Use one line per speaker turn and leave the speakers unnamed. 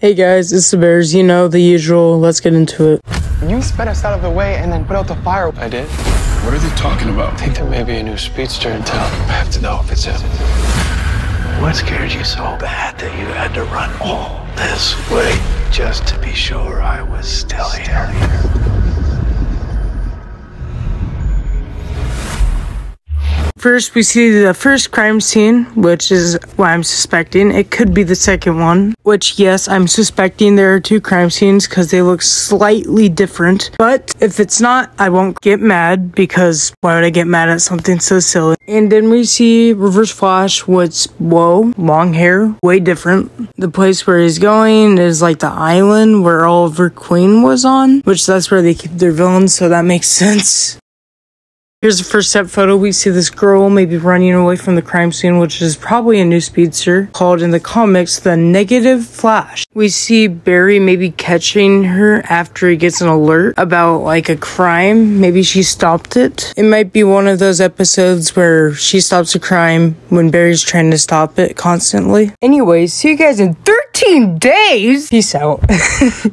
Hey guys, it's DaBears. You know, the usual. Let's get into it.
You sped us out of the way and then put out the fire.
I did.
What are they talking about?
I think there may be a new speedster in town. I have to know if it's him.
What scared you so bad that you had to run all this way just to be sure
First, we see the first crime scene, which is what I'm suspecting. It could be the second one, which, yes, I'm suspecting there are two crime scenes because they look slightly different. But if it's not, I won't get mad because why would I get mad at something so silly? And then we see Reverse Flash, which, whoa, long hair, way different. The place where he's going is like the island where Oliver Queen was on, which that's where they keep their villains, so that makes sense. Here's the first step photo. We see this girl maybe running away from the crime scene, which is probably a new speedster called in the comics the Negative Flash. We see Barry maybe catching her after he gets an alert about like a crime. Maybe she stopped it. It might be one of those episodes where she stops a crime when Barry's trying to stop it constantly. Anyways, see you guys in 13 days. Peace out.